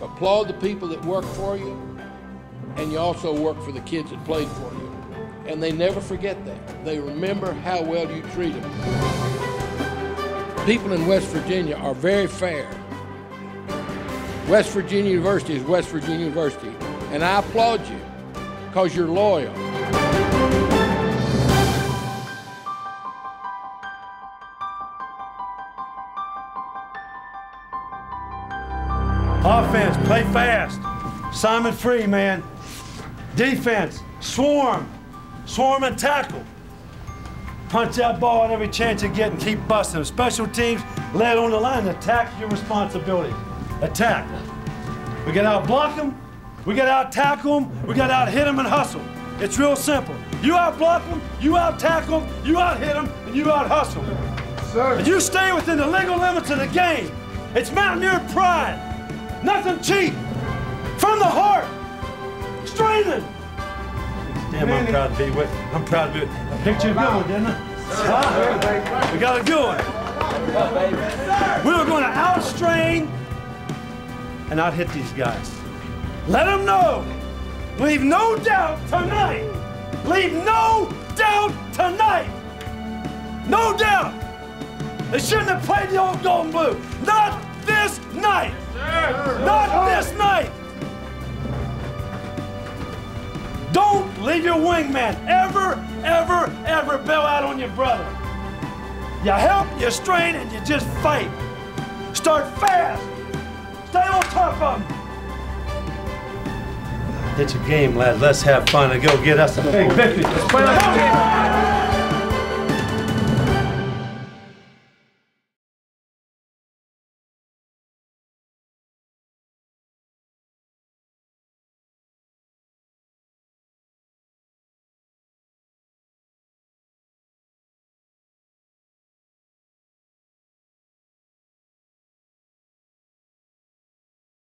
applaud the people that work for you, and you also work for the kids that played for you. And they never forget that. They remember how well you treat them. People in West Virginia are very fair. West Virginia University is West Virginia University, and I applaud you because you're loyal. Offense, play fast. Simon Free, man. Defense, swarm. Swarm and tackle. Punch that ball at every chance you get and keep busting. Special teams, lay it on the line. Attack your responsibility. Attack. We got out block them, we got out tackle them, we got out hit them and hustle. It's real simple. You out block them, you out tackle them, you out hit them, and you out hustle. Sir. And you stay within the legal limits of the game. It's Mountaineer pride. Nothing cheap. From the heart. Straining. Damn, I'm proud to be with I'm proud to be with I picked you a good one, didn't I? Huh? We got a good one. We were going to outstrain and out hit these guys. Let them know. Leave no doubt tonight. Leave no doubt tonight. No doubt. They shouldn't have played the old gold and blue. Night. Not this night. Don't leave your wingman ever, ever, ever bail out on your brother. You help, you strain, and you just fight. Start fast. Stay on top of them. It's a game, lads. Let's have fun and go get us a big victory.